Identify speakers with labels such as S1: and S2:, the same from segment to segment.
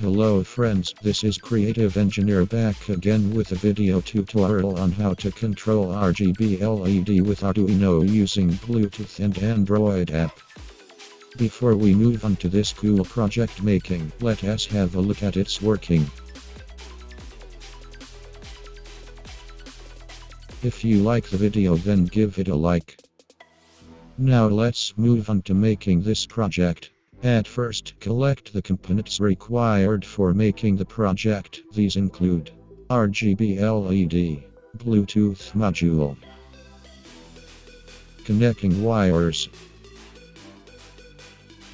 S1: Hello friends, this is Creative Engineer back again with a video tutorial on how to control RGB LED with Arduino using Bluetooth and Android app. Before we move on to this cool project making, let us have a look at its working. If you like the video then give it a like. Now let's move on to making this project. At first, collect the components required for making the project. These include RGB LED, Bluetooth module, connecting wires,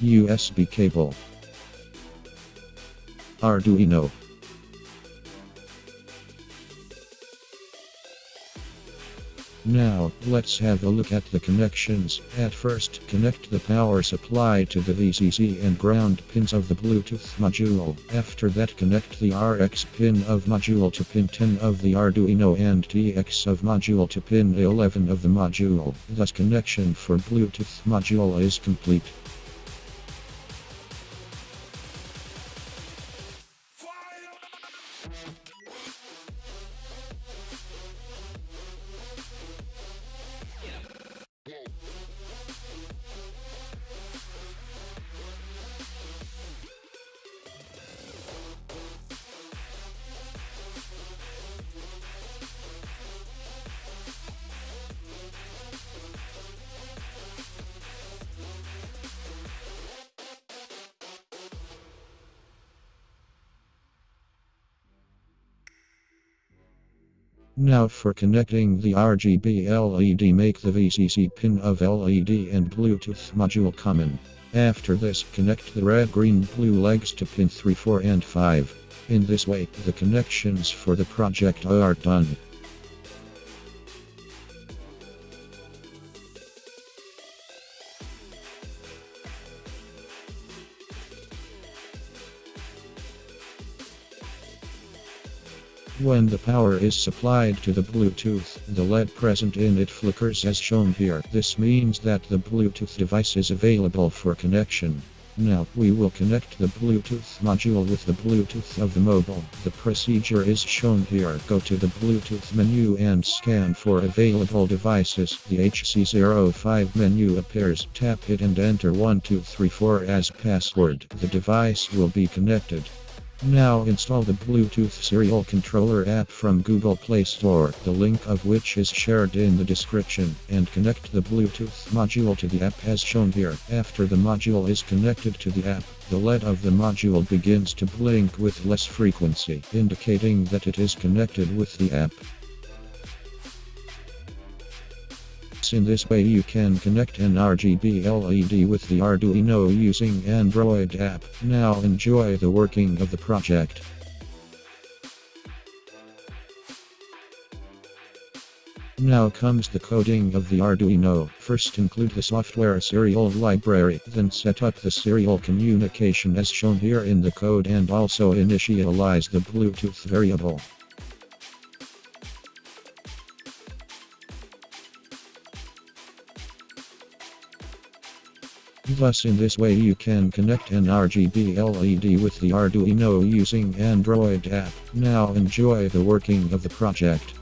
S1: USB cable, Arduino. Now, let's have a look at the connections. At first, connect the power supply to the VCC and ground pins of the Bluetooth module. After that, connect the RX pin of module to pin 10 of the Arduino and TX of module to pin 11 of the module. Thus, connection for Bluetooth module is complete. Now for connecting the RGB LED make the VCC pin of LED and Bluetooth module common. After this connect the red green blue legs to pin 3 4 and 5. In this way the connections for the project are done. When the power is supplied to the Bluetooth, the LED present in it flickers as shown here. This means that the Bluetooth device is available for connection. Now, we will connect the Bluetooth module with the Bluetooth of the mobile. The procedure is shown here. Go to the Bluetooth menu and scan for available devices. The HC05 menu appears. Tap it and enter 1234 as password. The device will be connected. Now install the Bluetooth Serial Controller app from Google Play Store, the link of which is shared in the description, and connect the Bluetooth module to the app as shown here. After the module is connected to the app, the LED of the module begins to blink with less frequency, indicating that it is connected with the app. In this way you can connect an RGB LED with the Arduino using Android app. Now enjoy the working of the project. Now comes the coding of the Arduino. First include the software serial library, then set up the serial communication as shown here in the code and also initialize the Bluetooth variable. Thus in this way you can connect an RGB LED with the Arduino using Android app. Now enjoy the working of the project.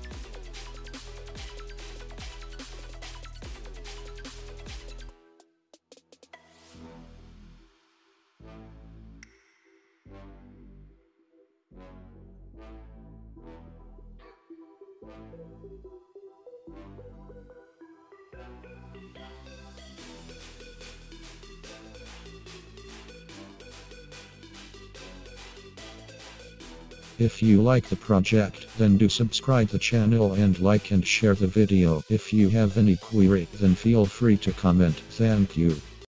S1: If you like the project, then do subscribe the channel and like and share the video. If you have any query, then feel free to comment. Thank you.